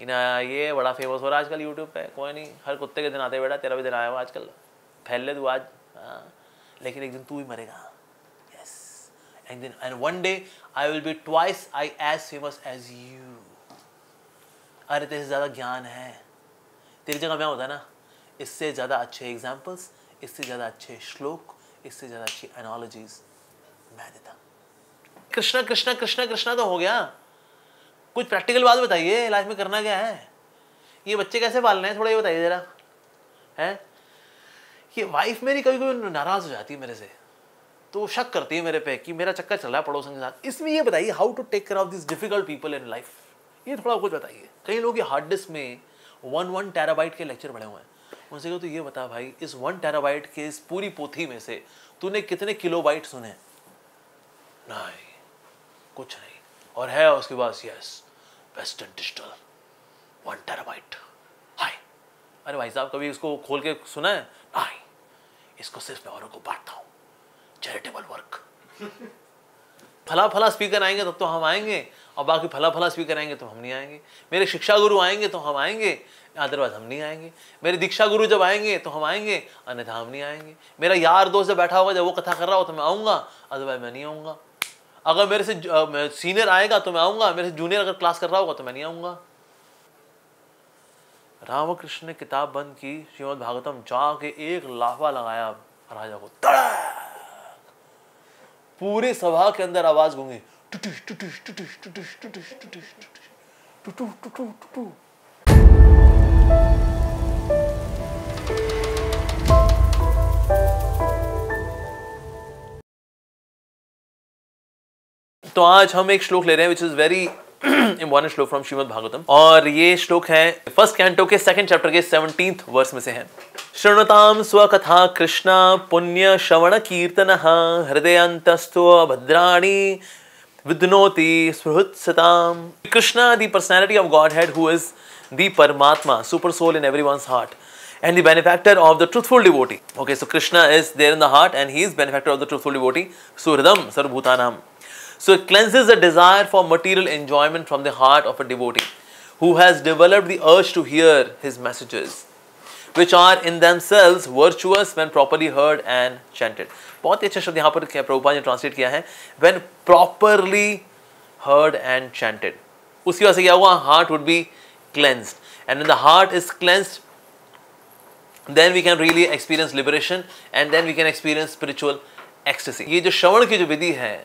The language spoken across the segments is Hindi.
कि ना ये बड़ा फ़ेमस हो रहा है आजकल यूट्यूब पे। कोई नहीं, हर कुत्ते के दिन आते बेटा, तेरा भी दिन आया हुआ आजकल। फैल ले तू आज। हाँ लेकिन एक दिन तू भी मरेगा। यस एंड दिन and one day I will be twice I as famous as you अरे, तेरे से ज़्यादा ज्ञान है। तेरी जगह मैं होता ना, इससे ज़्यादा अच्छे एग्जाम्पल्स इससे ज़्यादा अच्छे श्लोक, इससे ज़्यादा अच्छी एनोलॉजीज मैं देता कृष्णा कृष्णा कृष्णा कृष्णा तो हो गया। कुछ प्रैक्टिकल बात बताइए लाइफ में करना क्या है? ये बच्चे कैसे पालने हैं? थोड़ा ये बताइए ज़रा। है? ये वाइफ मेरी कभी कभी नाराज़ हो जाती है मेरे से। तो वो शक करती है मेरे पे कि मेरा चक्कर चल रहा है पड़ोसन के साथ। इसमें ये बताइए how to take care of this difficult people in life ये थोड़ा कुछ बताइए। कई लोग ये हार्ड डिस्क में वन वन टेराबाइट के लेक्चर पढ़े हुए हैं। उनसे कहो तो ये बता भाई, इस वन टेराबाइट के इस पूरी पोथी में से तूने कितने किलो बाइट सुने? नहीं, कुछ नहीं। और है उसके पास yes Western Digital one terabyte हाय अरे भाई साहब, कभी इसको खोल के सुना है? नहीं. इसको सिर्फ़ मैं औरों को बांटता हूँ. चैरिटेबल वर्क फला फला स्पीकर आएँगे तब तो हम आएँगे और बाकी फला फला स्पीकर आएँगे तो हम नहीं आएँगे. मेरे शिक्षा गुरु आएँगे तो हम आएँगे अदरवाइज़ हम नहीं आएँगे. मेरे दीक्षा गुरु जब आएँगे तो हम आएँगे, अन्यथा हम नहीं आएँगे. मेरा यार दोस्त जब बैठा होगा जब वो कथा कर रहा हो तो मैं आऊँगा अदरवाइज़ मैं नहीं आऊँगा. अगर मेरे से सीनियर आएगा तो मैं आऊँगा, मेरे से जूनियर अगर क्लास कर रहा होगा तो मैं नहीं आऊँगा। रामकृष्ण ने किताब बंद की, श्रीमद भागवतम जाके एक लाफा लगाया, राजा को पूरी सभा के अंदर आवाज़ गूँगी। टुटुश तो आज हम एक श्लोक ले रहे हैं which is very important shloka from Srimad Bhagavatam और ये श्लोक है फ़र्स्ट कैंटो के सेकंड चैप्टर के सेवनटीन वर्स में से है शृणुताम स्वकथा कृष्ण पुण्य श्रवण कीर्तन हृदयंतस्तो भद्राणी विद्नोति सुहृत्सताम Krishna the personality of Godhead who is the Paramatma supersoul in every heart and the benefactor of the truthful devotee. Okay, so Krishna is there in the heart and he is benefactor of the truthful devotee. Suhridam Sarvbhutanam. So it cleanses the desire for material enjoyment from the heart of a devotee who has developed the urge to hear his messages, which are in themselves virtuous when properly heard and chanted. बहुत ही अच्छा शब्द यहाँ पर प्रभुपा ने ट्रांसलेट किया है when properly heard and chanted. उसकी वजह से क्या हुआ heart would be cleansed and when the heart is cleansed then we can really experience liberation and then we can experience spiritual ecstasy. ये जो श्रवण की जो विधि है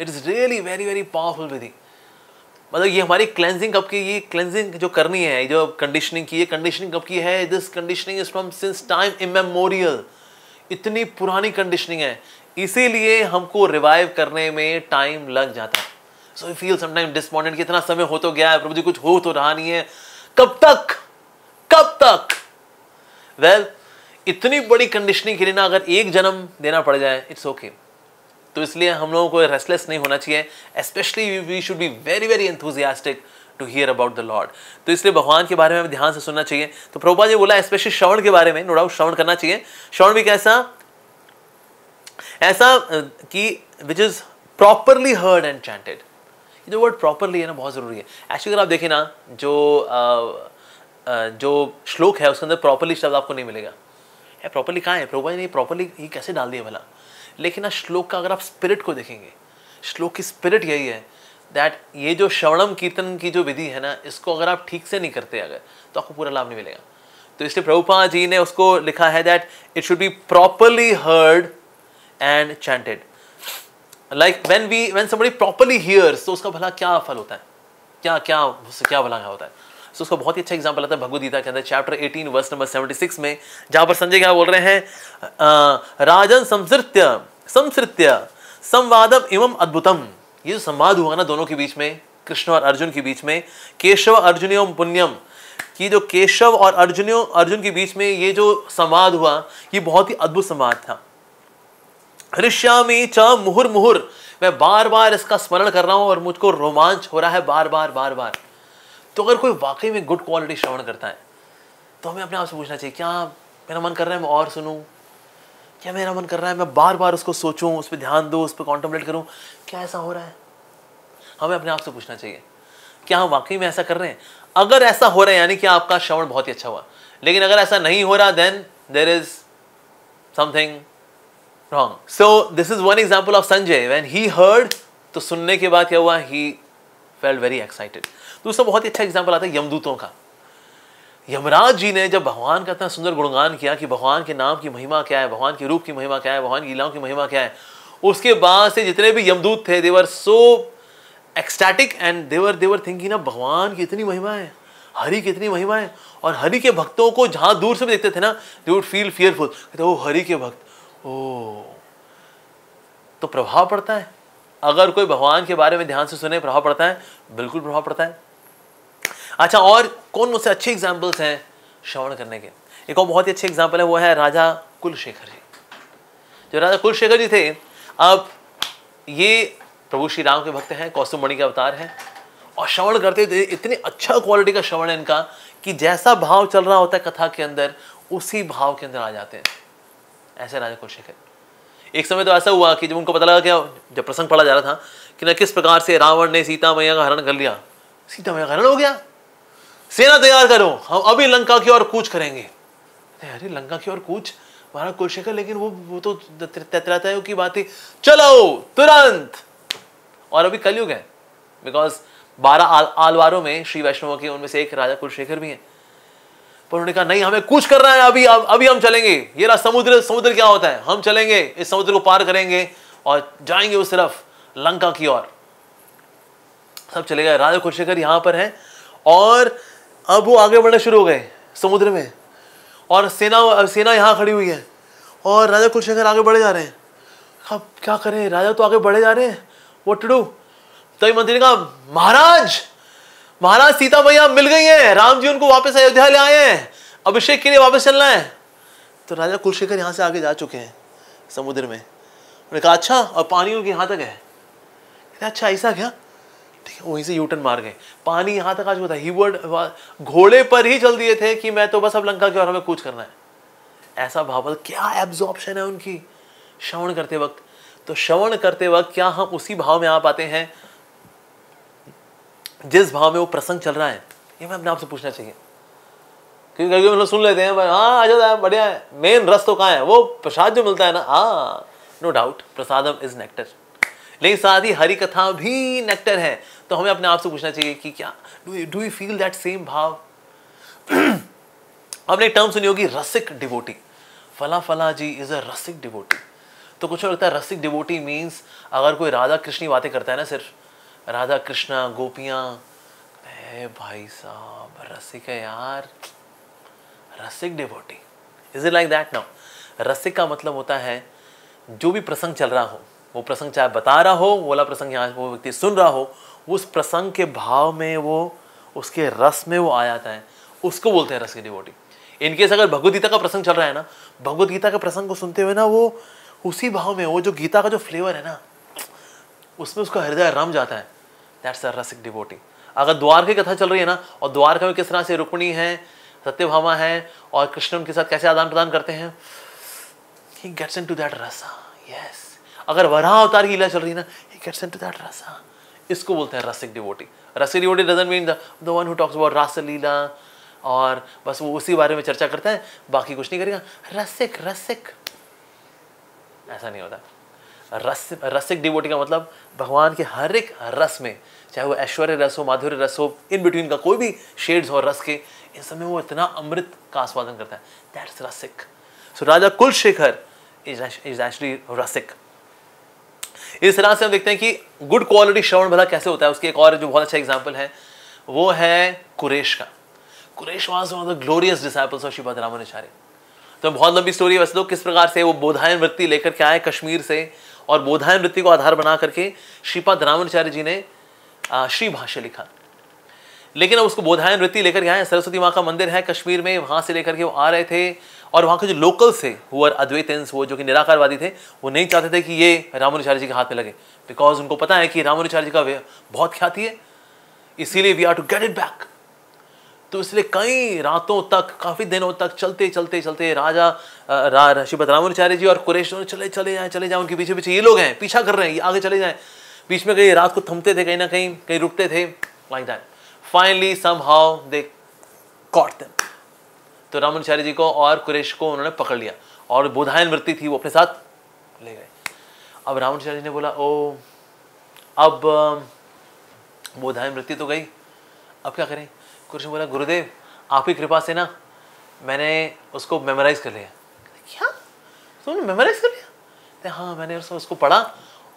it is really very very powerful विधि। मतलब ये हमारी क्लेंजिंग कब की ये क्लेंजिंग जो करनी है जो कंडीशनिंग की ये कंडीशनिंग कब की है? This conditioning is from since time immemorial इतनी पुरानी कंडीशनिंग है। इसीलिए हमको रिवाइव करने में टाइम लग जाता है। So I feel sometime disappointed कि इतना समय हो तो गया है प्रभु जी कुछ हो तो रहा नहीं है। कब तक? कब तक? वेल well, इतनी बड़ी कंडीशनिंग के लिए ना अगर एक जन्म देना पड़ जाए इट्स ओके okay. तो इसलिए हम लोगों को रेस्टलेस नहीं होना चाहिए especially we should be very very enthusiastic to hear about the Lord तो इसलिए भगवान के बारे में ध्यान से सुनना चाहिए। तो प्रभुपा जी बोला स्पेशली श्रवण के बारे में नो डाउट श्रवण करना चाहिए। श्रवण भी कैसा? ऐसा कि which is properly heard and chanted जो वर्ड प्रॉपरली है ना बहुत ज़रूरी है। एक्चुअली अगर आप देखें ना जो आ, आ, जो श्लोक है उसके अंदर प्रॉपरली शब्द आपको नहीं मिलेगा। प्रॉपरली कहाँ है? प्रभुपा जी ने प्रॉपरली ये कैसे डाल दिया भला? लेकिन आज श्लोक का अगर आप स्पिरिट को देखेंगे, श्लोक की स्पिरिट यही है दैट ये जो श्रवणम कीर्तन की जो विधि है ना, इसको अगर आप ठीक से नहीं करते अगर तो आपको पूरा लाभ नहीं मिलेगा। तो इसलिए प्रभुपा जी ने उसको लिखा है that it should be properly heard and chanted like when we when somebody properly hears तो उसका भला क्या फल होता है? क्या क्या, उससे क्या भला होता है? तो उसका बहुत ही अच्छा एग्ज़ाम्पल आता है भगवदगीता के अंदर चैप्टर 18 वर्स नंबर 76 में, जहाँ पर संजय क्या बोल रहे हैं राजन संसृत्य संसृत्य, संवादम एवं अद्भुतम। ये जो संवाद हुआ ना दोनों के बीच में, कृष्ण और अर्जुन के बीच में, केशव अर्जुन एवं पुण्यम। कि जो केशव और अर्जुन अर्जुन के बीच में ये जो संवाद हुआ, ये बहुत ही अद्भुत संवाद था। ऋष्यामी च मुहुर मुहुर मैं बार बार इसका स्मरण कर रहा हूँ और मुझको रोमांच हो रहा है बार बार बार बार तो अगर कोई वाकई में गुड क्वालिटी श्रवण करता है तो हमें अपने आप से पूछना चाहिए, क्या मेरा मन कर रहा है, मैं और सुनूं? क्या मेरा मन कर रहा है? मैं बार बार उसको सोचूं, उस पर ध्यान दूँ, उस पर कॉन्टम्पलेट करूँ, क्या ऐसा हो रहा है? हमें अपने आप से पूछना चाहिए क्या हम वाकई में ऐसा कर रहे हैं? अगर ऐसा हो रहा है, यानी कि आपका श्रवण बहुत ही अच्छा हुआ, लेकिन अगर ऐसा नहीं हो रहा then there is something wrong so this is one example of Sanjay when he heard तो सुनने के बाद क्या हुआ? ही फेल्ट वेरी एक्साइटेड दूसरा बहुत ही अच्छा एग्ज़ाम्पल आता है यमदूतों का। यमराज जी ने जब भगवान का इतना सुंदर गुणगान किया कि भगवान के नाम की महिमा क्या है, भगवान के रूप की महिमा क्या है, भगवान की लीलाओं की महिमा क्या है, उसके बाद से जितने भी यमदूत थे they were so ecstatic and they were they were thinking ना भगवान की इतनी महिमा है, हरि की इतनी महिमा है। और हरि के भक्तों को जहाँ दूर से भी देखते थे ना दे वुड फील फियरफुल कहते ओ हरि के भक्त ओ तो प्रभाव पड़ता है? अगर कोई भगवान के बारे में ध्यान से सुने, प्रभाव पड़ता है? बिल्कुल प्रभाव पड़ता है। अच्छा और कौन मुझसे अच्छे एग्जाम्पल्स हैं श्रवण करने के? एक और बहुत ही अच्छे एग्ज़ाम्पल है, वो है राजा कुलशेखर जी। जो राजा कुलशेखर जी थे, अब ये प्रभु श्री राम के भक्त हैं कौसुमणि के अवतार हैं, और श्रवण करते थे, इतने अच्छा क्वालिटी का श्रवण है इनका, कि जैसा भाव चल रहा होता है कथा के अंदर, उसी भाव के अंदर आ जाते हैं। ऐसे राजा कुलशेखर। एक समय तो ऐसा हुआ कि जब उनको पता लगा कि जब प्रसंग पढ़ा जा रहा था, कि न किस प्रकार से रावण ने सीता मैया का हरण कर लिया। सीता मैया का हरण हो गया। सेना तैयार करो। हम अभी लंका की ओर कूच करेंगे। अरे लंका की ओर कूच? महाराज कुलशेखर लेकिन वो वो तो तैतराता की बात। थी चलो तुरंत! और अभी कलयुग है बिकॉज़ बारह आल, आलवारों में श्री वैष्णव के उनमें से एक राजा कुलशेखर भी हैं। पर उन्होंने कहा नहीं हमें कुछ करना है अभी अब, अभी हम चलेंगे। ये रहा समुद्र समुद्र क्या होता है? हम चलेंगे इस समुद्र को पार करेंगे और जाएँगे उस तरफ़ लंका की ओर। सब चले गए। राजा कुलशेखर यहाँ पर हैं और अब वो आगे बढ़ना शुरू हो गए समुद्र में। और सेना सेना यहाँ खड़ी हुई है। और राजा कुलशेखर आगे बढ़े जा रहे हैं। अब क्या करें? राजा तो आगे बढ़े जा रहे हैं। वो टू तभी मंत्री ने कहा, महाराज महाराज सीता मैया मिल गई हैं। राम जी उनको वापस अयोध्या ले आए हैं। अभिषेक के लिए वापस चलना है। तो राजा कुलशेखर यहाँ से आगे जा चुके हैं समुद्र में। उन्होंने कहा अच्छा और पानी उनके यहाँ तक है अच्छा ऐसा क्या? ठीक है, वहीं से यूटर्न मार गए। पानी यहाँ तक आ चुका था ही वर्ड घोड़े पर ही चल दिए थे कि मैं तो बस अब लंका की और हमें कुछ करना है। ऐसा भाव क्या एब्जॉर्प्शन है उनकी? श्रवण करते वक्त। तो श्रवण करते वक्त क्या हम उसी भाव में आ पाते हैं? जिस भाव में वो प्रसंग चल रहा है। ये मैं अपने आप से पूछना चाहिए। क्योंकि कभी मतलब सुन लेते हैं हाँ आ जाता है, बढ़िया है। मेन रस तो कहाँ है? वो प्रसाद जो मिलता है ना? हाँ no doubt prasadam is nectar लेकिन साथ ही हरी कथा भी नेक्टर है। तो हमें अपने आप से पूछना चाहिए कि क्या? Do you feel that same भाव? आपने टर्म सुनी होगी, रसिक डिवोटी फला फला जी इज़ अ रसिक डिवोटी तो कुछ लगता है, रसिक डिवोटी मीन्स अगर कोई राधा कृष्ण बातें करता है ना सिर्फ़, राधा कृष्णा, गोपियाँ भाई साहब, रसिक है यार। Rasik devotee is it like that now रसिक का मतलब होता है, जो भी प्रसंग चल रहा हो वो प्रसंग चाहे बता रहा हो वाला प्रसंग यहाँ वो व्यक्ति सुन रहा हो, उस प्रसंग के भाव में वो, उसके रस में वो आ जाता है। उसको बोलते हैं रस की डिवोटी इनकेस अगर भगवदगीता का प्रसंग चल रहा है ना भगवदगीता के प्रसंग को सुनते हुए ना वो उसी भाव में, वो जो गीता का जो फ्लेवर है ना, उसमें उसका हृदय रम जाता है। दैट्स अ रसिक डिवोटी अगर द्वार की कथा चल रही है ना, और द्वारका में किस तरह से रुक्मणी है, सत्यभामा है, और कृष्ण उनके साथ कैसे आदान प्रदान करते हैं he gets into that rasa yes अगर वराह अवतार की लीला चल रही है ना ही दैट रसा इसको बोलते हैं rasik devotee rasik devotee doesn't mean the one who talks about Ras Lila और बस वो उसी बारे में चर्चा करता है, बाकी कुछ नहीं करेगा. रसिक रसिक. ऐसा नहीं होता. रस, रसिक डिवोटी का मतलब भगवान के हर एक रस में, चाहे वो ऐश्वर्य रस हो, माधुर्य रस हो इन बिटवीन का कोई भी शेड्स हो रस के, इन समय वो इतना अमृत का आस्वादन करता है. That's rasik. So Raja Kulashekhara is is actually rasik. इस तरह से हम देखते हैं कि गुड क्वालिटी श्रवण भला कैसे होता है? उसकी एक और जो बहुत अच्छा एग्ज़ाम्पल है, वो है कुरेश का। Kuresh was one of the glorious disciples of Sripada Ramanujacharya तो बहुत लंबी स्टोरी है। वैसे तो किस प्रकार से वो बोधायन वृत्ति लेकर के आए कश्मीर से और बोधायन वृत्ति को आधार बना करके श्रीपद रामानुचार्य जी ने श्री भाष्य लिखा। लेकिन अब उसको बोधायन वृत्ति लेकर के आए। सरस्वती माँ का मंदिर है कश्मीर में, वहाँ से लेकर के वो आ रहे थे। और वहाँ के जो लोकल्स थे वो अद्वैतेंस वो जो कि निराकारवादी थे वो नहीं चाहते थे कि ये रामानुचार्य जी के हाथ में लगे। बिकॉज़ उनको पता है कि रामानुचार्य जी का बहुत ख्याति है इसीलिए we are to get it back तो इसलिए कई रातों तक काफ़ी दिनों तक चलते चलते चलते राजा रा, श्रीपद रामानुचार्य जी और कुरेश चले चले जाए चले जाए उनके पीछे पीछे ये लोग हैं पीछा कर रहे हैं ये आगे चले जाएँ। बीच में कहीं रात को थमते थे कहीं ना कहीं कहीं रुकते थे like that finally somehow they caught them तो रामानुचार्य जी को और कुरेश को उन्होंने पकड़ लिया और बोधायन वृत्ति थी वो अपने साथ ले गए। अब रामानुचार्य जी ने बोला, ओ, अब बोधायन वृत्ति तो गई। अब क्या करें? कुरेश ने बोला, गुरुदेव आपकी कृपा से ना, मैंने उसको मेमोराइज कर लिया। क्या? तुमने मेमोराइज कर लिया? हाँ मैंने उसको उसको पढ़ा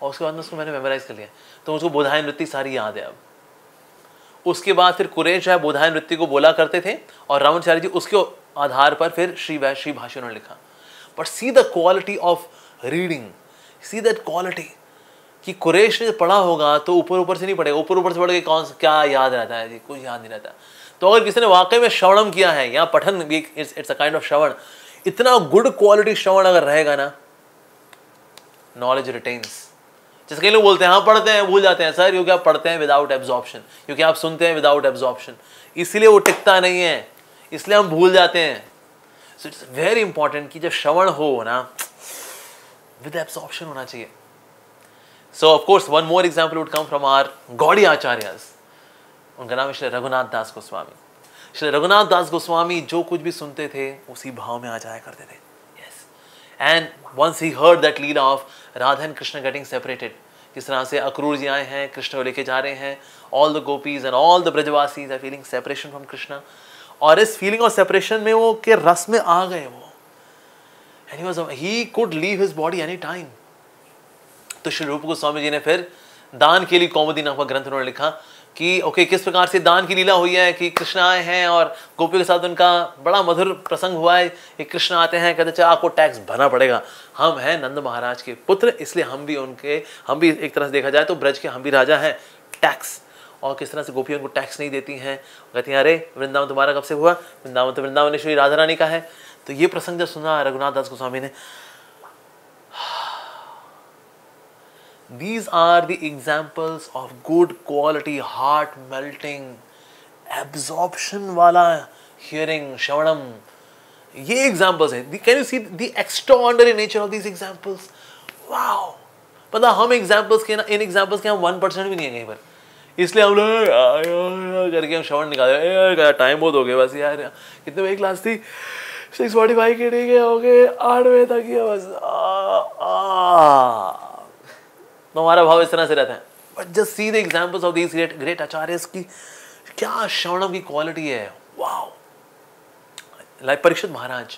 और उसके बाद में उसको मैंने मेमोराइज कर लिया। तो उसको बोधायन वृत्ति सारी याद है अब। उसके बाद फिर कुरेश जो है बोधायन वृत्ति को बोला करते थे और रामाचार्य जी उसके आधार पर फिर श्री वै, श्री भाष्य उन्होंने लिखा। But see the quality of reading see that quality कि कुरेश ने पढ़ा होगा तो ऊपर ऊपर से नहीं पढ़ेगा। ऊपर ऊपर से पढ़ के कौन क्या याद रहता है? जी कुछ याद नहीं रहता। तो अगर किसी ने वाकई में श्रवणम किया है, या पठन भी it's a kind of shravan, इतना गुड क्वालिटी श्रवण अगर रहेगा ना नॉलेज रिटेन्स जैसे कई लोग बोलते हैं हाँ पढ़ते हैं, भूल जाते हैं। सर, क्योंकि आप पढ़ते हैं विदाउट एब्जॉर्प्शन क्योंकि आप सुनते हैं विदाउट एब्जॉर्प्शन इसलिए वो टिकता नहीं है। इसलिए हम भूल जाते हैं। सो इट्स वेरी इंपॉर्टेंट कि जब श्रवण हो ना विद एब्जॉर्प्शन होना चाहिए। So of course one more example would come from our Gaudiya acharya उनका नाम श्री रघुनाथ दास गोस्वामी। श्री रघुनाथ दास गोस्वामी जो कुछ भी सुनते थे, उसी भाव में आ जाया करते थे। Yes and once he heard that lead of Radha and Krishna getting separated किस तरह से अक्रूर जी आए हैं, कृष्ण को लेके जा रहे हैं all the gopis and all the Brajavasis are feeling separation from Krishna और इस फीलिंग ऑफ़ सेपरेशन में वो के रस में आ गए वो। And he was he could leave his body any time तो श्री रूप गोस्वामी जी ने फिर दान के लिए कौमुदी नाम का ग्रंथ उन्होंने लिखा कि ओके किस प्रकार से दान की लीला हुई है कि कृष्ण आए हैं और गोपियों के साथ उनका बड़ा मधुर प्रसंग हुआ है कि कृष्ण आते हैं, कहते चलो आपको टैक्स भरना पड़ेगा। हम हैं नंद महाराज के पुत्र, इसलिए हम भी उनके, हम भी एक तरह से देखा जाए तो ब्रज के हम भी राजा हैं। टैक्स और किस तरह से गोपियों को टैक्स नहीं देती हैं। कहती हैं अरे वृंदावन तुम्हारा कब से हुआ? वृंदावन तो वृंदावन श्री राधा रानी का है। तो ये प्रसंग जब सुना रघुनाथ दास गोस्वामी ने These are the examples of good quality, heart melting, absorption wala hearing, shavanam. ये एग्जाम्पल्स हैं। Can you see the extraordinary nature of these examples wow पता हम एग्जाम्पल्स के ना इन एग्जाम्पल्स के हम वन परसेंट भी नहीं है कहीं पर। इसलिए हम लोग करके हम श्रवण निकाले। टाइम बहुत हो गया, बस यार, कितने बजे क्लास थी? सिक्स फोर्टी फाइव के ठीक है हो गए, आठ बजे तक ही बस। तो हमारा भाव इस तरह से रहता है। But just see the examples of these great great acharya की, क्या श्रवणम की क्वालिटी है। वाओ लाइक परीक्षित महाराज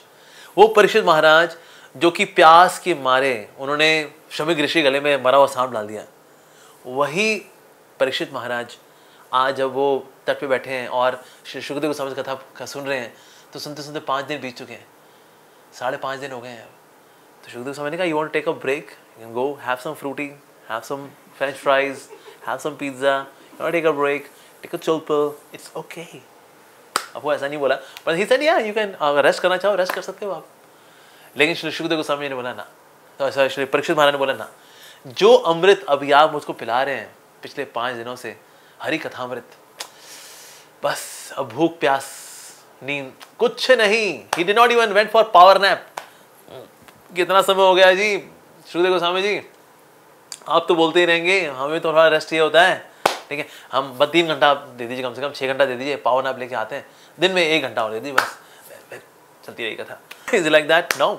वो परीक्षित महाराज जो कि प्यास के मारे उन्होंने श्रमिक ऋषि गले में मरा हुआ सांप डाल दिया। वही परीक्षित महाराज आज जब वो तट पे बैठे हैं और श्री सुखदेव गोस्वामी कथा का सुन रहे हैं तो सुनते सुनते पाँच दिन बीत चुके हैं साढ़े पाँच दिन हो गए हैं। तो सुखदेव गोस्वामी ने कहा you want take a break you can go have some Frooti french fries, have some pizza, you want to take a break, take a chill pill, it's okay. अब वो ऐसा नहीं बोला पर he said yeah you can rest करना चाहो रेस्ट कर सकते हो आप. लेकिन श्री सुखदेव गोस्वामी ने बोला ना तो ऐसा श्री परीक्षित महाराज ने बोला ना जो अमृत अभी आप मुझको पिला रहे हैं पिछले पाँच दिनों से, हरी कथामृत। बस, अब भूख, प्यास, नींद, कुछ नहीं। He did not even went for power nap कितना समय हो गया जी सुखदेव गोस्वामी जी? आप तो बोलते ही रहेंगे, हमें तो थोड़ा रेस्ट ये होता है। ठीक है, हम बस तीन घंटा दे दीजिए, कम से कम छः घंटा दे दीजिए पावर नैप लेके आते हैं। दिन में एक घंटा और दे दीजिए, बस। चलती रही कथा। इज़ लाइक दैट नो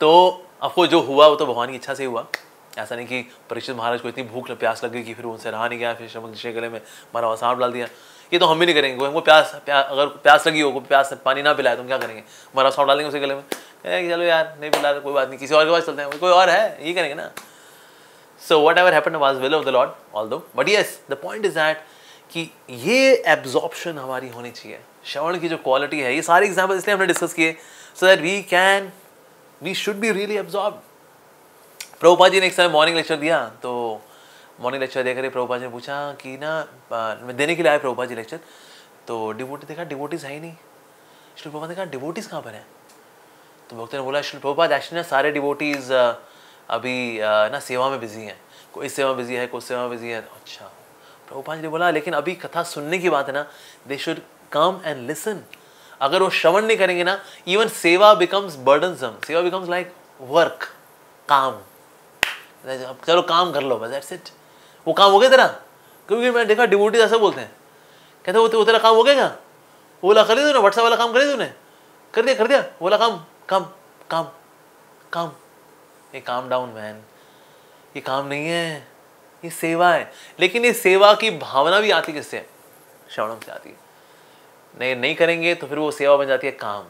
तो आपको जो हुआ, वो तो भगवान की इच्छा से हुआ। ऐसा नहीं कि परीक्षित महाराज को इतनी भूख प्यास लग गई कि फिर उनसे रहा नहीं गया, फिर श्रमक ऋषि गले में मारा हुआ सांप डाल दिया। ये तो हम भी नहीं करेंगे, वो प्यास प्यास अगर प्यास लगी हो को प्यास पानी ना पिलाए तो हम क्या करेंगे? मारा सांप डालेंगे उसे गले में। कहें चलो यार, नहीं पिला कोई बात नहीं, किसी और के पास चलते हैं, कोई और है, ये करेंगे ना। So, whatever happened was will of the lord, although, but yes, the point is that, कि ये एब्जॉर्प्शन हमारी होनी चाहिए। श्रवण की जो क्वालिटी है, ये सारे एग्ज़ाम्पल इसलिए हमने डिस्कस किए so that we can we should be really absorb Prabhupada ji ने एक समय मॉर्निंग लेक्चर दिया तो मॉर्निंग लेक्चर देकर प्रभुपा जी ने पूछा कि ना मैं देने के लिए आया प्रभुपा जी लेक्चर तो डिवोटी देखा डिवोटीज है ही नहीं। श्री प्रभुपा ने कहा डिवोटीज कहाँ पर हैं? तो भक्त ने बोला, श्री प्रभुपाद एक्चुअली ना सारे डिवोटीज अभी ना सेवा में बिज़ी हैं। कोई सेवा में बिज़ी है, कोई सेवा में बिज़ी है। अच्छा। प्रभुपाल जी ने बोला, लेकिन अभी कथा सुनने की बात है ना they should come and listen अगर वो श्रवण नहीं करेंगे ना even seva becomes burdensome seva becomes like work काम। चलो काम कर लो बस इट वो काम हो गया तेरा? क्योंकि मैं देखा डिवोटी ऐसा बोलते हैं। कहते वो, वो तेरा काम हो गया क्या? बोला कर दिया तूने? व्हाट्सएप वाला काम कर दिया तूने? कर दिया कर दिया? बोला काम? काम काम काम। ये काम डाउन मैन ये काम नहीं है। ये सेवा है। लेकिन ये सेवा की भावना भी आती किससे? श्रवणम से आती है। नहीं नहीं करेंगे तो फिर वो सेवा बन जाती है काम।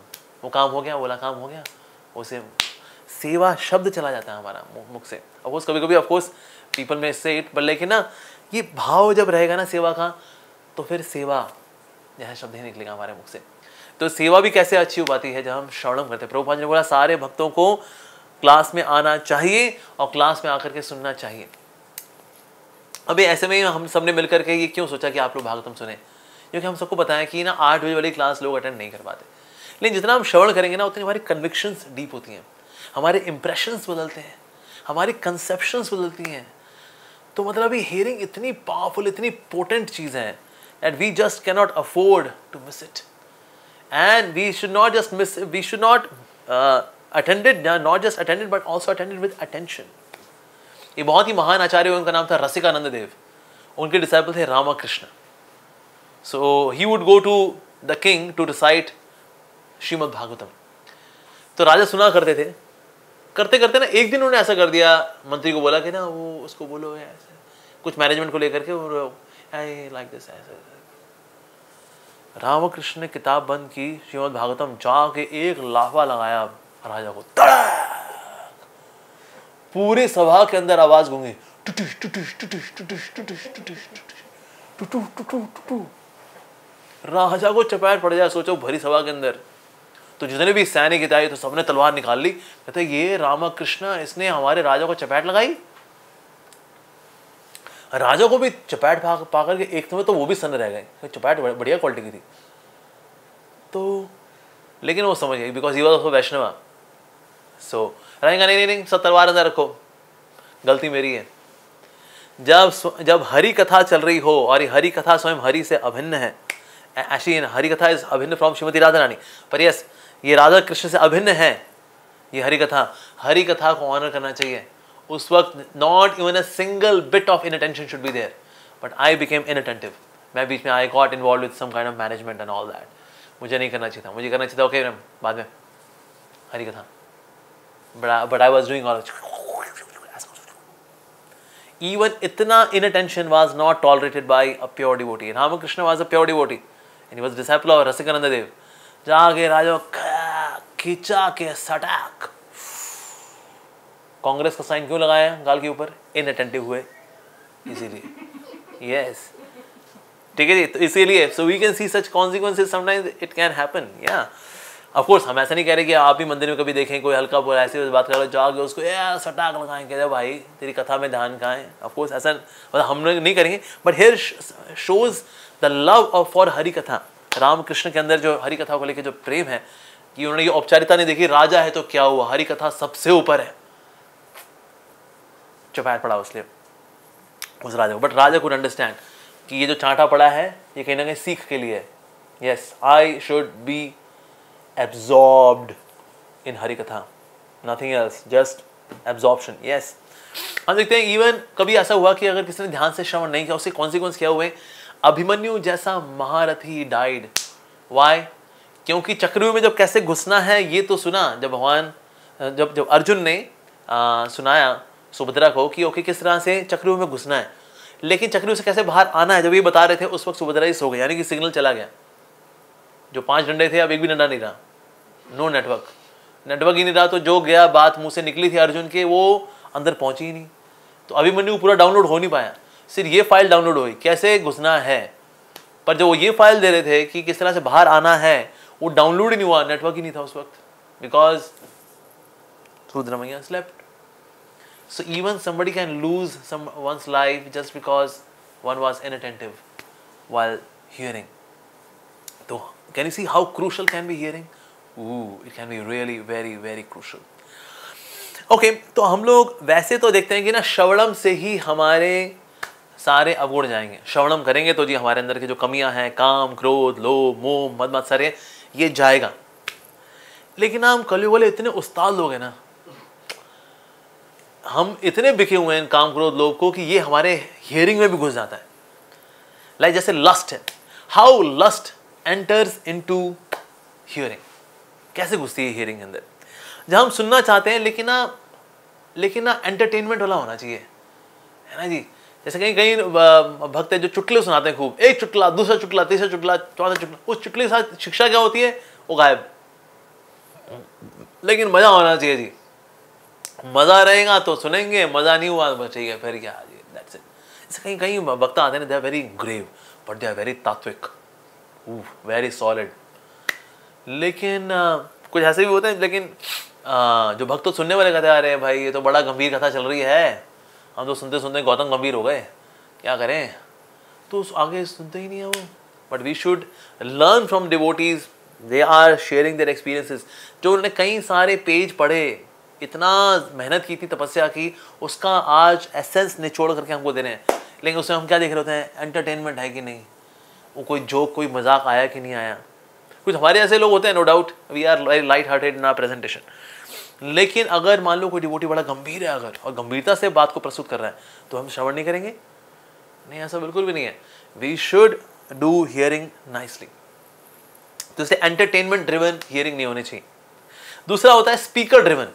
वो काम हो गया बोला काम हो गया। उसे सेवा शब्द चला जाता है हमारा मुख से। ऑफकोर्स कभी कभी ऑफकोर्स पीपल में से इट बट लेकिन ना, ये भाव जब रहेगा ना सेवा का तो फिर सेवा, यह शब्द ही निकलेगा हमारे मुख से। तो सेवा भी कैसे अच्छी हो पाती है, जब हम श्रवणम करते हैं। प्रभुपाद ने बोला, सारे भक्तों को क्लास में आना चाहिए और क्लास में आकर के सुनना चाहिए। अभी ऐसे में हम सबने मिलकर के ये क्यों सोचा कि आप लोग भागवतम सुने? क्योंकि हम सबको बताया कि ना, आठ बजे वाली क्लास लोग अटेंड नहीं कर पाते। लेकिन जितना हम श्रवण करेंगे ना, उतनी हमारी कन्विक्शंस डीप होती हैं। हमारे इंप्रेशंस बदलते हैं, हमारी कंसेप्शंस बदलती हैं। तो मतलब ये हियरिंग इतनी पावरफुल इतनी पोटेंट चीज़ है that we just cannot afford to miss it and we should not just miss we should not attended not just attended but also attended with attention ये बहुत ही महान आचार्य हुए उनका नाम था रसिकानंद देव। उनके डिसाइपल थे Ramakrishna. So he would go to the king to recite Shrimad Bhagavatam तो राजा सुना करते थे करते करते ना एक दिन उन्होंने ऐसा कर दिया। मंत्री को बोला कि ना वो उसको बोलो ऐसे। कुछ मैनेजमेंट को लेकर के और आई लाइक दिस ऐसे रामकृष्ण ने किताब बंद की, श्रीमद भागवतम जाके एक लाफा लगाया, राजा को। पूरी सभा के अंदर आवाज़ गूँगी। राजा को चपेट पड़ जाए, सोचो भरी सभा के अंदर। तो जितने भी सैनिक आए तो सबने तलवार निकाल ली। कहते ये रामाकृष्ण, इसने हमारे राजा को चपेट लगाई? राजा को भी चपेट पा पाकर के एक समय तो वो भी सन रह गए। तो चपेट बढ़िया क्वालिटी की थी। तो लेकिन वो समझ गई बिकॉज़ ही वॉज़ वैष्णवा सो रहेगा नहीं नहीं नहीं, सब तलवार अंदर रखो। गलती मेरी है। जब जब हरी कथा चल रही हो, और ये हरी कथा स्वयं हरि से अभिन्न है एक्चुअली हरी कथा इज़ अभिन्न फ्रॉम श्रीमती राधा रानी पर यस ये राधा कृष्ण से अभिन्न है। ये हरी कथा हरी कथा को ऑनर करना चाहिए। उस वक्त not even a single bit of in attention should be there but I became in attentive मैं बीच में I got involve with some kind of management and all that मुझे नहीं करना चाहिए था। मुझे करना चाहिए था ओके मैम, बाद में। हरी कथा but but I was doing all even itna inattention was not tolerated by a pure devotee. Ramakrishna was a pure devotee. And he was disciple of Rasikananda Dev. जाके राजा खींचा के सटाक। कांग्रेस का साइन क्यों लगाया गाल के ऊपर? इनअटेंटिव हुए। इसीलिए। यस ठीक है जी तो इसीलिए। So we can see such consequences sometimes it can happen या ऑफ़ कोर्स हम ऐसा नहीं कह रहे कि आप ही मंदिर में कभी देखें, कोई हल्का बोल, ऐसी बात कर रहे जाओगे उसको यार सटाक लगाएँ कह भाई, तेरी कथा में ध्यान है? ऑफ़ कोर्स ऐसा मतलब हम लोग नहीं करेंगे। But here shows the love of for Hari कथा रामकृष्ण के अंदर जो हरी कथा को लेकर जो प्रेम है, कि उन्होंने ये औपचारिकता नहीं देखी, राजा है तो क्या हुआ? हरी कथा सबसे ऊपर है। चपैर पड़ा उसलिए, उस राजा को। बट राजा कुड अंडरस्टैंड कि ये जो चांटा पड़ा है, ये कहीं ना कहीं सीख के लिए yes I should be absorbed in Hari कथा nothing else just absorption yes हम देखते हैं इवन कभी ऐसा हुआ कि अगर किसी ने ध्यान से श्रवण नहीं किया, उसके कॉन्सिक्वेंस क्या हुए? अभिमन्यु जैसा महारथी डाइड वाय क्योंकि चक्रव्यूह में जब कैसे घुसना है ये तो सुना जब भगवान जब जब अर्जुन ने आ, सुनाया सुभद्रा को कि ओके किस तरह से चक्रव्यूह में घुसना है। लेकिन चक्रव्यूह से कैसे बाहर आना है जब ये बता रहे थे उस वक्त सुभद्रा ही सो गई यानी कि सिग्नल चला गया। जो पाँच डंडे थे अब एक भी डंडा नहीं रहा। नो नेटवर्क नेटवर्क ही नहीं रहा तो जो गया बात मुँह से निकली थी अर्जुन के वो अंदर पहुँची ही नहीं। तो अभिमन्यु पूरा डाउनलोड हो नहीं पाया। सिर्फ़ ये फ़ाइल डाउनलोड हुई, कैसे घुसना है? पर जब वो ये फ़ाइल दे रहे थे कि किस तरह से बाहर आना है, वो डाउनलोड ही नहीं हुआ नेटवर्क ही नहीं था उस वक्त। Because through द्रमैया so even somebody can lose life just because one was inattentive while hearing तो can you see how crucial can be hearing it can be really very very crucial okay तो हम लोग वैसे तो देखते हैं कि ना, श्रवणम से ही हमारे सारे अवगुण जाएँगे। श्रवणम करेंगे तो जी हमारे अंदर की जो कमियाँ हैं, काम, क्रोध, लोभ, मोह मद मत सारे, ये जाएगा। लेकिन हम कलयुग वाले इतने उस्ताद लोग हैं ना, हम इतने बिके हुए हैं काम, क्रोध, लोभ को कि ये हमारे हियरिंग में भी घुस जाता है। लाइक जैसे लस्ट है। How lust enters into hearing कैसे घुसती है हियरिंग के अंदर? जब हम सुनना चाहते हैं, लेकिन ना लेकिन ना एंटरटेनमेंट वाला होना चाहिए। है ना जी? जैसे कहीं कहीं भक्त है जो चुटले सुनाते हैं खूब, एक चुटला दूसरा चुटला तीसरा चुटला चौथा चुटला उस चुटले के साथ शिक्षा क्या होती है? वो गायब। लेकिन मज़ा होना चाहिए जी। मज़ा रहेगा तो सुनेंगे, मज़ा नहीं हुआ तो चाहिए फिर क्या दैट्स इट जैसे कहीं कहीं वक्त आते हैं they are very grave but they are very तात्विक। वेरी सॉलिड लेकिन कुछ ऐसे भी होते हैं, लेकिन जो भक्त सुनने वाले कहते आ रहे हैं, भाई, ये तो बड़ा गंभीर कथा चल रही है। हम तो सुनते सुनते गौतम गंभीर हो गए। क्या करें? तो आगे सुनते ही नहीं है वो। But we should learn from devotees they are sharing their experiences जो उन्होंने कई सारे पेज पढ़े, इतना मेहनत की थी तपस्या की, उसका आज एसेंस निचोड़ करके हमको दे रहे हैं। लेकिन उसमें हम क्या देख रहे होते हैं? एंटरटेनमेंट है कि नहीं? वो कोई जोक कोई मज़ाक आया कि नहीं आया? कुछ हमारे ऐसे लोग होते हैं no doubt we are light hearted in our presentation लेकिन अगर मान लो कोई डिवोटी बड़ा गंभीर है अगर, और गंभीरता से बात को प्रस्तुत कर रहा है तो हम श्रवण नहीं करेंगे? नहीं, ऐसा बिल्कुल भी नहीं है। We should do hearing nicely तो इसे एंटरटेनमेंट ड्रिवन हियरिंग नहीं होनी चाहिए। दूसरा होता है स्पीकर ड्रिवन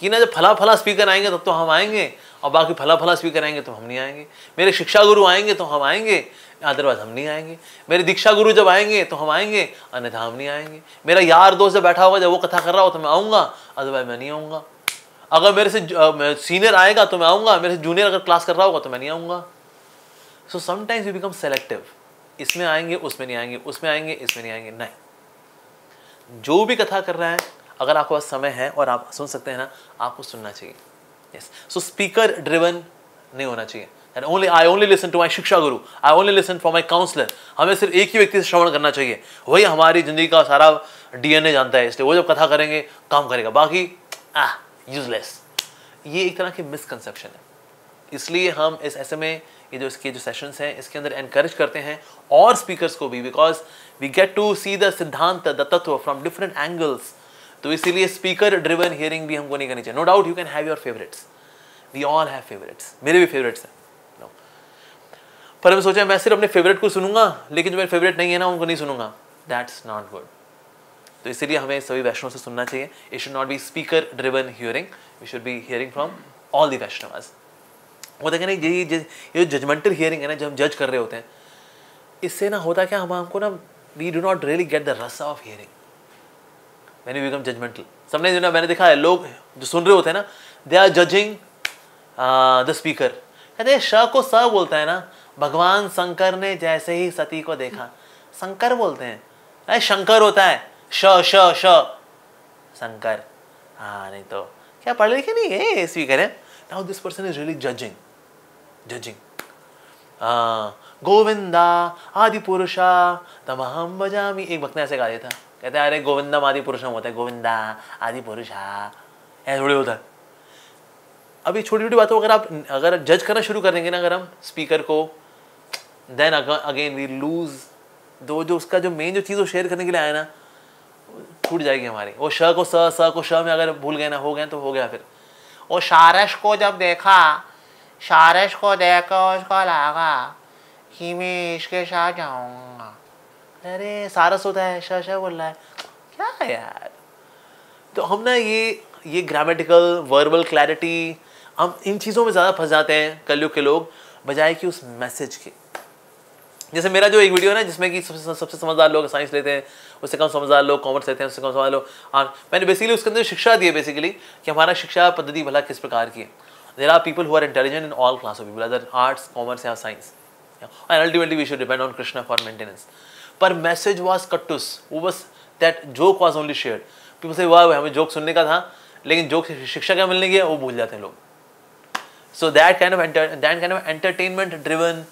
कि ना जब फला फला स्पीकर आएँगे, तब तो हम आएँगे, और बाकी फला फला स्पीकर आएँगे तो हम नहीं आएँगे। मेरे शिक्षा गुरु आएँगे तो हम आएँगे। अदरवाइज़ हम नहीं आएँगे। मेरे दीक्षा गुरु जब आएँगे तो हम आएँगे। अन्यथा हम नहीं आएँगे। मेरा यार दोस्त जब बैठा होगा, जब वो कथा कर रहा हो तो मैं आऊँगा। अदरवाइज़ मैं नहीं आऊँगा। अगर मेरे से सीनियर आएगा तो मैं आऊँगा। मेरे से जूनियर अगर क्लास कर रहा होगा तो मैं नहीं आऊँगा। So sometimes you become selective इसमें आएँगे, उसमें नहीं आएँगे, उसमें आएँगे, इसमें नहीं आएँगे। नहीं। जो भी कथा कर रहा है, अगर आपके पास समय है और आप सुन सकते हैं ना, आपको सुनना चाहिए। यस सो स्पीकर ड्रिवन नहीं होना चाहिए। And only I only listen to my shiksha guru. I only listen for my counsellor हमें सिर्फ़ एक ही व्यक्ति से श्रवण करना चाहिए। वही हमारी ज़िंदगी का सारा डीएनए जानता है। इसलिए वो जब कथा करेंगे, काम करेगा। बाकी आ यूजलेस ये एक तरह की मिसकंसेप्शन है। इसलिए हम इस ऐसे में ये जो इसके जो सेशंस हैं, इसके अंदर एनकरेज करते हैं और स्पीकर्स को भी because we get to see the siddhanta the tattva from different angles तो इसीलिए स्पीकर ड्रिवन हियरिंग भी हमको नहीं करनी चाहिए। No doubt you can have your favourites we all have favourites मेरे भी फेवरेट्स हैं. पर मैं सोचा, मैं सिर्फ़ अपने फेवरेट को सुनूँगा, लेकिन जो मेरे फेवरेट नहीं है ना, उनको नहीं सुनूँगा। दैट्स नॉट गुड तो इसीलिए हमें सभी वैष्णव से सुनना चाहिए। It should not be speaker driven hearing we should be hearing from all the Vaishnavas वो देखें ना, ये ये जजमेंटल हियरिंग है ना, जब हम जज कर रहे होते हैं, इससे ना होता क्या, हम, हमको ना we do not really get the rasa of hearing मैंने बिकम जजमेंटल सबने जो ना मैंने देखा है, लोग जो सुन रहे होते हैं ना they are judging the speaker कहते हैं, श को स बोलता है ना भगवान शंकर ने जैसे ही सती को देखा, शंकर बोलते हैं, अरे शंकर होता है, श श श, शंकर। हाँ नहीं तो क्या पढ़ लिखे नहीं है स्पीकर है? Now this person is really judging judging Govinda आदि पुरुषा तमहम बजामी एक वक्त ने ऐसे गा दिया था, कहते हैं, अरे गोविंदम आदि पुरुषम होता है, गोविंदा आदि पुरुषा ऐसा थोड़ी होता है। अभी छोटी छोटी बातों अगर आप, अगर जज करना शुरू कर देंगे ना, अगर हम स्पीकर को देन अगेन वी लूज दो जो उसका जो मेन जो चीज़ वो शेयर करने के लिए आया ना, छूट जाएगी हमारी। वो श को स स को श में अगर भूल गए ना, हो गए तो हो गया फिर। वो शारश को जब देखा, शारश को देखकर उसको लगा कि मैं इसके साथ जाऊँगा। अरे, सारस होता है शाह शाह बोल रहा है। क्या यार? तो हम ना ये ये ग्रामेटिकल वर्बल क्लैरिटी हम इन चीज़ों में ज़्यादा फंस जाते हैं, कलयुग के लोग, बजाय कि उस मैसेज के। जैसे मेरा जो एक वीडियो है ना, जिसमें कि सबसे सबसे समझदार लोग साइंस लेते हैं, उससे कम समझदार लोग कॉमर्स लेते हैं, उससे कम समझदार लोग हाँ मैंने बेसिकली उसके अंदर शिक्षा दी है बेसिकली कि हमारा शिक्षा पद्धति भला किस प्रकार की है। There are people who are intelligent in all class of people other arts commerce या science and ultimately we should depend on Krishna for maintenance पर मैसेज वॉज़ कट्टूस। वो बस that joke was only share people से वाह, हमें जोक सुनने का था, लेकिन जोक शिक्षा क्या मिलने की है? वो भूल जाते हैं लोग। So that kind of that kind of entertainment driven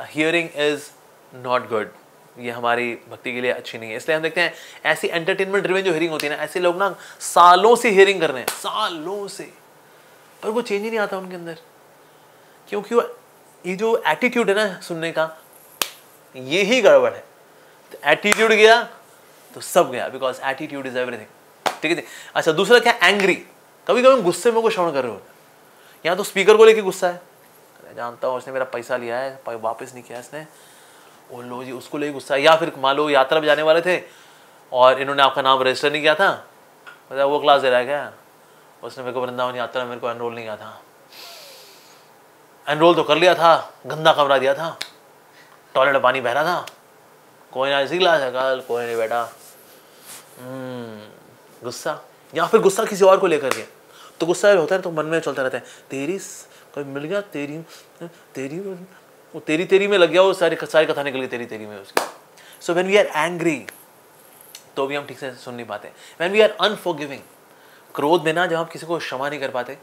hearing is not good ये हमारी भक्ति के लिए अच्छी नहीं है। इसलिए हम देखते हैं, ऐसी एंटरटेनमेंट ड्रिवन जो हियरिंग होती है ना, ऐसे लोग ना सालों से हियरिंग कर रहे हैं, सालों से। पर वो चेंज ही नहीं आता उनके अंदर। क्योंकि वो, ये जो एटीट्यूड है ना सुनने का, ये ही गड़बड़ है। तो एटीट्यूड गया तो सब गया बिकॉज़ एटीट्यूड इज़ एवरीथिंग ठीक है अच्छा दूसरा क्या? एंग्री कभी कभी गुस्से में को श्रवण कर रहे हो। यहाँ तो स्पीकर को लेके गुस्सा है जानता हूँ उसने मेरा पैसा लिया है वापस नहीं किया इसने। वो लो जी उसको ले गुस्सा या फिर मान लो यात्रा में जाने वाले थे और इन्होंने आपका नाम रजिस्टर नहीं किया था मतलब वो क्लास दे रहा है क्या उसने मेरे को वृंदावन यात्रा मेरे को एनरोल नहीं किया था। एनरोल तो कर लिया था गंदा कमरा दिया था टॉयलेट में पानी बह रहा था। कोई ना ऐसी क्लास है कल कोई नहीं बेटा हम्म, गुस्सा या फिर गुस्सा किसी और को लेकर के। तो गुस्सा होता है तो मन में चलता रहता है तेरी कोई मिल गया? तेरी तेरी वो तेरी तेरी में लग गया, वो सारी सारी कथा निकल गई तेरी तेरी में उसकी। So when we are angry तो भी हम ठीक से सुन नहीं पाते। वैन वी आर अनफॉरगिविंग क्रोध में ना जब हम किसी को क्षमा नहीं कर पाते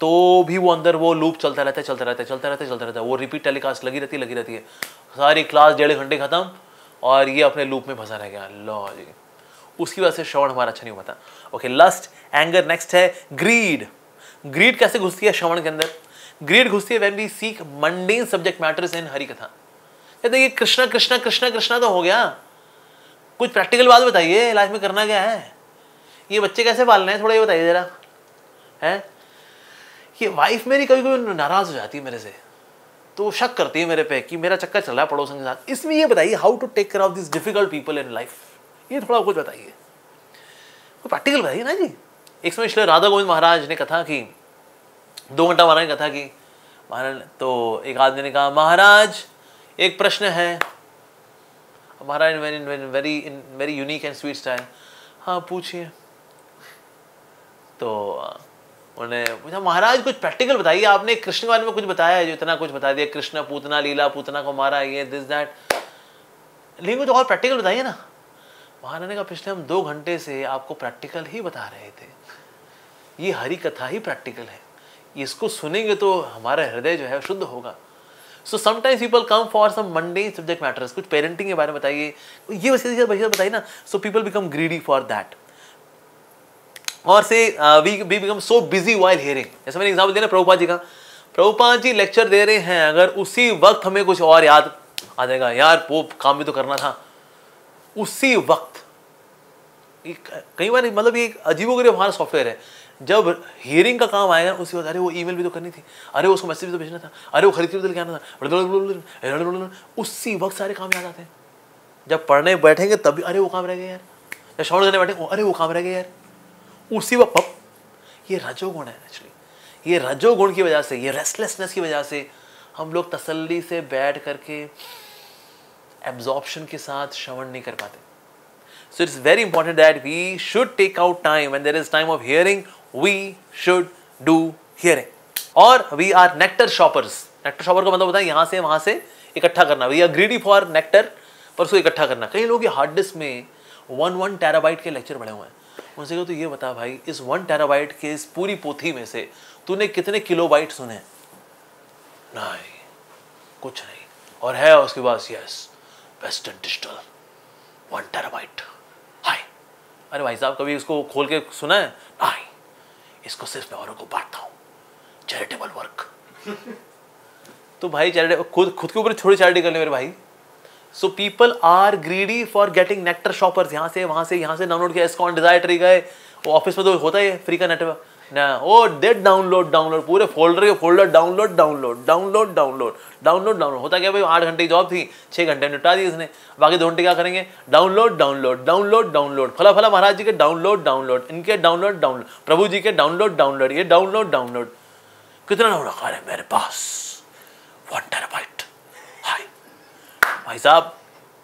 तो भी वो अंदर वो लूप चलता रहता है, चलता रहता है, चलता रहता है, चलता रहता है। वो रिपीट टेलीकास्ट लगी रहती है, लगी रहती है। सारी क्लास डेढ़ घंटे खत्म, और ये अपने लूप में फंसा रह गया। लो जी। उसकी वजह से श्रवण हमारा अच्छा नहीं होता ओके लस्ट एंगर नेक्स्ट है ग्रीड ग्रीड कैसे घुसती है श्रवण के अंदर? घुसती है when we seek mundane subject matters in Hari कथा कहते ये कृष्णा कृष्णा कृष्णा कृष्णा तो हो गया। कुछ प्रैक्टिकल बात बताइए लाइफ में करना क्या है? ये बच्चे कैसे पालने हैं? थोड़ा ये बताइए जरा। है? ये वाइफ मेरी कभी कभी नाराज़ हो जाती है मेरे से। तो शक करती है मेरे पे कि मेरा चक्कर चल रहा है पड़ोसन के साथ। इसमें ये बताइए how to take care of this difficult people in life ये थोड़ा कुछ बताइए। प्रैक्टिकल बताइए ना जी। एक समय इसलिए राधा गोविंद महाराज ने कथा की दो घंटा महाराज कथा की, महाराज तो एक आदमी ने कहा, महाराज, एक प्रश्न है। Maharaj very very in very unique and sweet style हाँ पूछिए। तो उन्होंने पूछा, महाराज, कुछ प्रैक्टिकल बताइए, आपने कृष्ण के बारे में कुछ बताया है, जो इतना कुछ बता दिया, कृष्ण पूतना, लीला पूतना को मारा, ये दिस दैट लेकिन कुछ और प्रैक्टिकल बताइए ना। महाराज ने कहा, पिछले हम दो घंटे से आपको प्रैक्टिकल ही बता रहे थे। ये हरी कथा ही प्रैक्टिकल है। इसको सुनेंगे तो हमारा हृदय जो है शुद्ध होगा। So sometimes people come for some mundane subject matters कुछ पेरेंटिंग के बारे में बताइए। ये वैसे बताइए ना so people become greedy for that और से we we become so busy while hearing जैसे मैंने एग्ज़ाम्पल दिया ना प्रभुपा जी का। प्रभुपा जी लेक्चर दे रहे हैं, अगर उसी वक्त हमें कुछ और याद आ जाएगा। यार, वो काम भी तो करना था। उसी वक्त। कई बार मतलब ये अजीबोगरीब हमारा सॉफ्टवेयर है। जब हियरिंग का काम आएगा, उसी वक्त, अरे वो ईमेल भी तो करनी थी। अरे उसको मैसेज भी तो भेजना था। अरे वो खरीद के लेके आना था? उसी वक्त सारे काम याद आते हैं। जब पढ़ने बैठेंगे तभी अरे वो काम रह गया यार। जब श्रवण करने बैठे अरे वो काम रह गया यार। उसी वक्त, पप, ये रजोगुण है एक्चुअली ये रजोगुण की वजह से, ये रेस्टलेसनेस की वजह से, हम लोग तसल्ली से बैठ करके एब्जॉर्प्शन के साथ श्रवण नहीं कर पाते। So it's very important that we should take out time and there is time of hearing we should do hearing और we are nectar shoppers nectar shopper का मतलब होता है यहाँ से, वहाँ से इकट्ठा करना। We are greedy for nectar पर उसको इकट्ठा करना। कई लोग हार्ड डिस्क में वन वन टेराबाइट के लेक्चर बड़े हुए हैं। उनसे कहो तो ये बता भाई, इस वन टेराबाइट के इस पूरी पोथी में से तूने कितने किलो बाइट सुने? नहीं, कुछ नहीं। और है उसके पास yes Western Digital one terabyte हाय अरे भाई साहब, कभी इसको खोल के सुना है? नहीं इसको सिर्फ़ मैं औरों को बांटता हूँ। चैरिटेबल वर्क तो भाई चैरिटे खुद खुद के ऊपर छोड़ी चैरिटी कर ले मेरे भाई। So people are greedy for getting nectar shoppers यहाँ से, वहाँ से, यहाँ से डाउनलोड किया एस्कॉन डिज़ायर ट्री गए। वो ऑफ़िस में तो होता है फ्री का नेटवर्क ना डेट डाउनलोड डाउनलोड पूरे फोल्डर के folder download download download download download download होता क्या भाई, आठ घंटे की जॉब थी छः घंटे निपटा दी इसने। बाकी दो घंटे क्या करेंगे? डाउनलोड डाउनलोड डाउनलोड डाउनलोड फला फला महाराज जी के डाउनलोड डाउनलोड इनके डाउनलोड डाउनलोड प्रभु जी के डाउनलोड डाउनलोड ये डाउनलोड डाउनलोड कितना डाउनलोड है मेरे पास। वन टेराबाइट भाई साहब,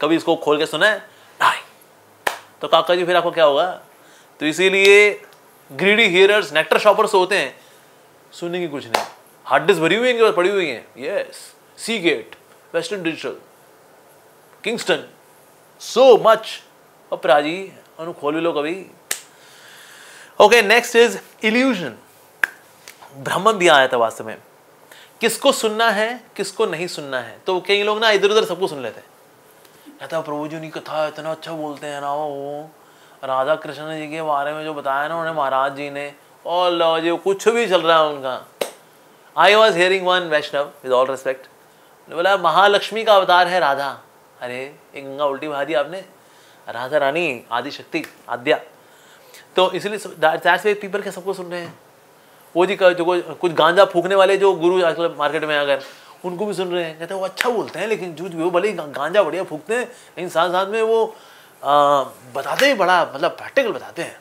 कभी इसको खोल के सुना है? नहीं। तो काका जी, फिर आपको क्या होगा? तो इसीलिए ग्रीडी हियरर्स नेक्टर शॉपर्स होते हैं, सुनने की कुछ नहीं। हार्ड डिस्क भरी हुई है इनके पास पड़ी हुई है? Yes see get Western Digital Kingston so much अपरा जी अनु खोल लो कभी ओके नेक्स्ट इज़ इल्यूजन ब्रह्म भी आया था वास्तव में। किसको सुनना है, किसको नहीं सुनना है? तो कई लोग ना इधर उधर सबको सुन लेते हैं। कहता प्रभु जी, उनकी कथा इतना अच्छा बोलते हैं ना वो। राधा कृष्ण जी के बारे में जो बताया ना उन्हें महाराज जी ने, और लो जी, कुछ भी चल रहा है उनका। I was hearing one Vaishnava with all respect बोला, महालक्ष्मी का अवतार है राधा। अरे, एक गंगा उल्टी बहा दी आपने। राधा रानी, आदिशक्ति, आद्या। तो इसलिए पीपल के सबको सुन रहे हैं। वो जी जो कुछ गांजा फूकने वाले जो गुरु आजकल मार्केट में अगर उनको भी सुन रहे हैं। कहते हैं, वो अच्छा बोलते हैं, लेकिन भी वो भले गांजा बढ़िया फूकते हैं, लेकिन साथ साथ में वो बताते ही, बड़ा मतलब प्रैक्टिकल बताते हैं।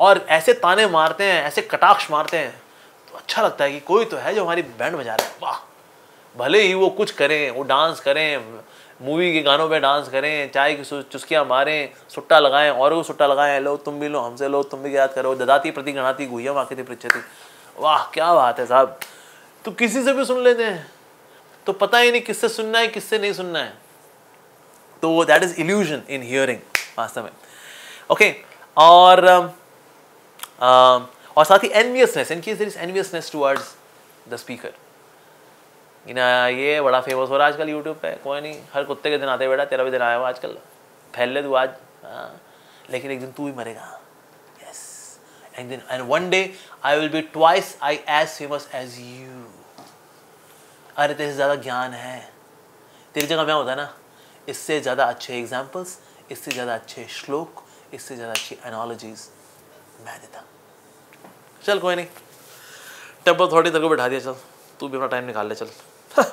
और ऐसे ताने मारते हैं, ऐसे कटाक्ष मारते हैं तो अच्छा लगता है कि कोई तो है जो हमारी बैंड बजा रहा है। वाह! भले ही वो कुछ करें, वो डांस करें मूवी के गानों पे डांस करें, चाय की चुस्कियाँ मारें, सुट्टा लगाएँ, और वो सुट्टा लगाएँ, लो, तुम भी लो, हमसे लो, तुम भी याद करो, ददाती प्रति गणाती गुहिया वाक़ थी पृछती। वाह, क्या बात है साहब! तो किसी से भी सुन लेते हैं। तो पता ही नहीं किससे सुनना है, किससे नहीं सुनना है। तो that is illusion in hearing वास्तव में। ओके और uh, और साथ ही enviousness in case is enviousness towards the speaker ये बड़ा फ़ेमस हो रहा है आजकल यूट्यूब पे कोई नहीं हर कुत्ते के दिन आते बेटा तेरा भी दिन आया हुआ आजकल। फैल ले तू आज हाँ लेकिन एक दिन तू ही मरेगा। यस एंड दिन and one day I will be twice I as famous as you अरे तेरे से ज़्यादा ज्ञान है। तेरी जगह मैं होता ना। इससे ज़्यादा अच्छे एग्जाम्पल्स इससे ज़्यादा अच्छे श्लोक, इससे ज़्यादा अच्छी एनोलॉजीज मैं देता चल, कोई नहीं। टेंपल थोड़ी तेरे को बैठा दिया, चल। तू भी अपना टाइम निकाल ले, चल।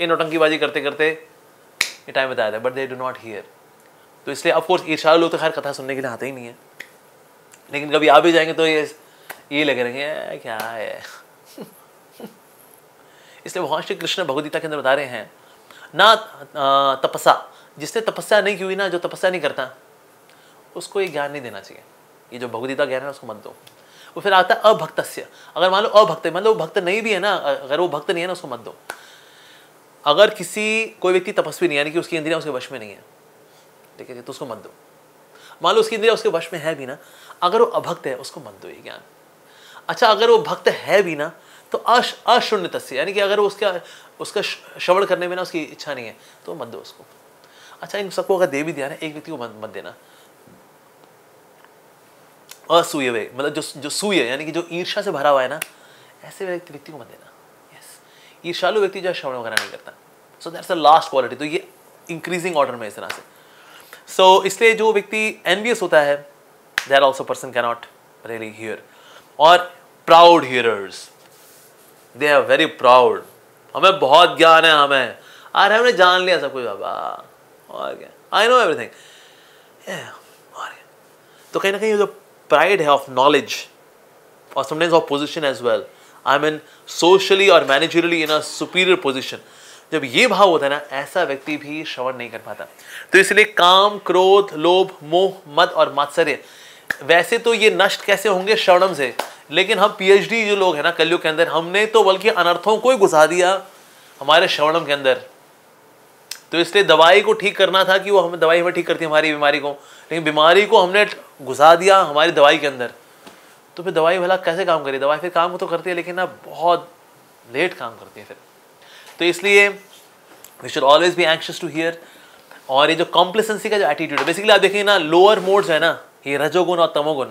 ये नोटंकीबाजी करते करते ये टाइम बताया था but they do not hear तो इसलिए ऑफकोर्स ईर्षालु लोग तो खैर कथा सुनने के लिए आते ही नहीं है। लेकिन कभी आ भी जाएँगे तो ये ये लग लगे रहेंगे क्या है? इसलिए भगवान श्री कृष्ण भगवदगीता के अंदर बता रहे हैं, ना तपस्या। जिसने तपस्या नहीं की हुई ना, जो तपस्या नहीं करता, उसको ये ज्ञान नहीं देना चाहिए। ये जो भगवदगीता ज्ञान है, उसको मत दो। वो फिर आता है अभक्त अगर मान लो अभक्त मतलब वो भक्त नहीं भी है ना, अगर वो भक्त नहीं है ना, उसको मत दो। अगर किसी, कोई व्यक्ति तपस्वी नहीं यानी कि उसकी इंद्रिया उसके वश में नहीं है, ठीक है तो उसको मत दो। मान लो उसकी इंद्रिया उसके वश में है भी ना, अगर वो अभक्त है, उसको मत दो ये ज्ञान। अच्छा अगर वो भक्त है भी ना तो अश अशून्य तस्य यानी कि अगर उसका उसका श्रवण करने में ना उसकी इच्छा नहीं है तो मत दो उसको। अच्छा इन सबको अगर दे भी दिया ना एक व्यक्ति को मत मत देना। असूय वे मतलब जो जो सूय यानी कि जो ईर्षा से भरा हुआ है ना ऐसे व्यक्ति को मत देना। यस ईर्षालु व्यक्ति जो श्रवण वगैरह नहीं करता। So that's the last quality तो ये इंक्रीजिंग ऑर्डर में इस तरह से। सो so, इसलिए जो व्यक्ति एनवियस होता है that also person cannot really hear और proud hearers they are very proud हमें बहुत ज्ञान है हमें। अरे हमने जान लिया सब कुछ, बाबा। और क्या? आई नो एवरीथिंग तो कहीं ना कहीं जो प्राइड है of knowledge or sometimes of position as well. I'm in socially or managerially in a superior position. जब ये भाव होता है ना, ऐसा व्यक्ति भी श्रवण नहीं कर पाता। तो इसलिए काम, क्रोध, लोभ, मोह, मद और मात्सर्य, वैसे तो ये नष्ट कैसे होंगे श्रवणम से? लेकिन हम पीएचडी जो लोग हैं ना, कलयुग के अंदर, हमने तो बल्कि अनर्थों को ही घुसा दिया हमारे श्रवणम के अंदर। तो इसलिए दवाई को ठीक करना था कि वो हमें, दवाई हमें ठीक करती है हमारी बीमारी को, लेकिन बीमारी को हमने घुसा दिया हमारी दवाई के अंदर। तो फिर दवाई भला कैसे काम करी? दवाई फिर काम तो करती है, लेकिन ना बहुत लेट काम करती है फिर। तो इसलिए we should always be anxious to hear और ये जो कॉम्प्लेसेंसी का जो एटीट्यूड है बेसिकली आप देखेंगे ना लोअर मोड्स है ना, ये रजोगुण और तमोगुण।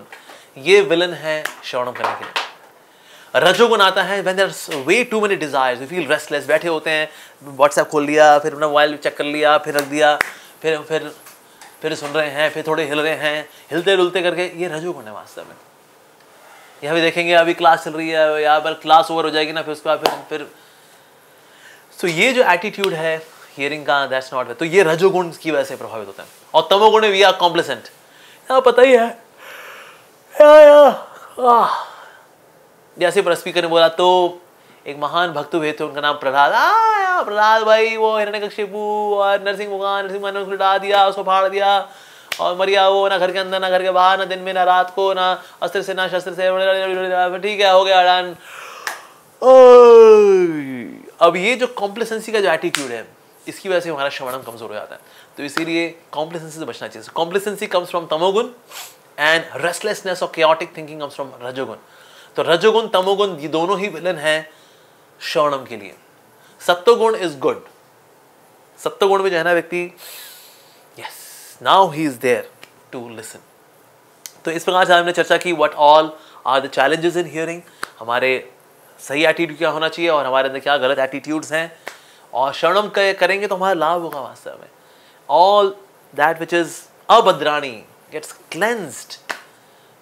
ये विलन है श्रवणम करने के लिए। रजोगुण आता है when there way too many desires you feel restless बैठे होते हैं व्हाट्सएप खोल लिया, फिर अपना मोबाइल चेक कर लिया, फिर रख दिया, फिर फिर फिर सुन रहे हैं, फिर थोड़े हिल रहे हैं, हिलते डुलते करके ये रजोगुण है वास्तव में यहाँ भी देखेंगे, अभी क्लास चल रही है, यहाँ पर क्लास ओवर हो जाएगी ना, फिर उसके बाद फिर फिर। सो so ये जो एटीट्यूड है हियरिंग का दैट्स नॉट तो ये रजोगुण की वजह से प्रभावित होता है। और तमोगुण वी आर कॉम्प्लेसेंट यहाँ पता ही है जैसे पर स्पीकर ने बोला तो एक महान भक्त हुए थे, उनका नाम प्रहलाद। आया प्रहलाद भाई, वो हिरण्यकशिपु और नरसिंह भगवान नरसिंह भगवान ने उठा दिया, उसको फाड़ दिया। और मरिया वो, ना घर के अंदर, ना घर के बाहर, ना दिन में, ना रात को, ना अस्त्र से, ना शस्त्र से। ठीक है, हो गया अड़ान अब ये जो कॉम्प्लेसेंसी का जो एटीट्यूड है, इसकी वजह से हमारा श्रवणम कमज़ोर हो जाता है। तो इसीलिए कॉम्प्लेसेंसी से बचना चाहिए। Complacency comes from tamoguna. And restlessness और chaotic thinking comes from rajoguna तो रजोगुण तमोगुण ये दोनों ही विलन हैं श्रवणम के लिए. सत्वगुण इज़ गुड सत्वगुण में जो है ना व्यक्ति yes now he is there to listen तो इस प्रकार से हमने चर्चा की what all are the challenges in hearing हमारे सही एटीट्यूड क्या होना चाहिए और हमारे अंदर क्या गलत एटीट्यूड्स हैं. और शरणम करेंगे तो हमारा लाभ होगा वास्तव में. ऑल दैट विच इज़ अभद्राणी गेट्स क्लेंस्ड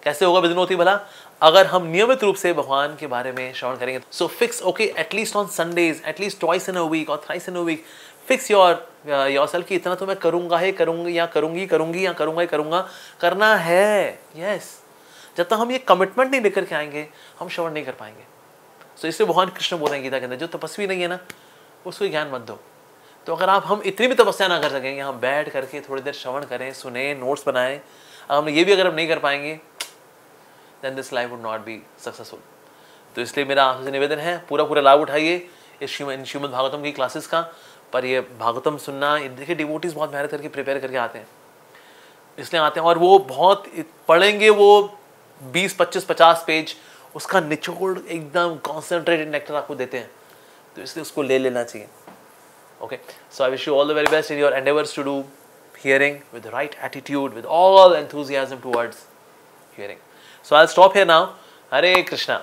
कैसे होगा बिजनोती भला? अगर हम नियमित रूप से भगवान के बारे में श्रवण करेंगे so fix okay at least on Sundays at least twice in a week और thrice in a week fix your your self कि इतना तो मैं करूँगा ही करूँगी या करूँगी करूँगी या करूँगा ही करूँगा करना है। Yes yes. जब तक हम ये कमिटमेंट नहीं लेकर के आएँगे हम श्रवण नहीं कर पाएँगे। सो so, इसलिए भगवान कृष्ण बोल रहे हैं गीता के अंदर जो तपस्वी नहीं है ना उसको ज्ञान मत दो। तो अगर आप, हम इतनी भी तपस्या ना कर सकेंगे हम बैठ करके थोड़ी देर श्रवण करें, सुने नोट्स बनाएँ अगर हम ये भी अगर हम नहीं कर पाएँगे then this life would not be successful तो इसलिए मेरा आपसे निवेदन है पूरा पूरा लाभ उठाइए इस श्रीमद श्रीमद भागवतम की क्लासेस का, पर ये भागवतम सुनना देखिए डिवोटीज बहुत मेहनत करके प्रिपेयर करके आते हैं। इसलिए आते हैं और वो बहुत पढ़ेंगे वो 20 25 50 पेज उसका निचोड़ एकदम कॉन्सेंट्रेटेड नेक्टर आपको देते हैं। तो इसलिए उसको ले लेना चाहिए। Okay? So i wish you all the very best in your endeavors to do hearing with the right attitude with all enthusiasm towards hearing. So i'll stop here now. Hare krishna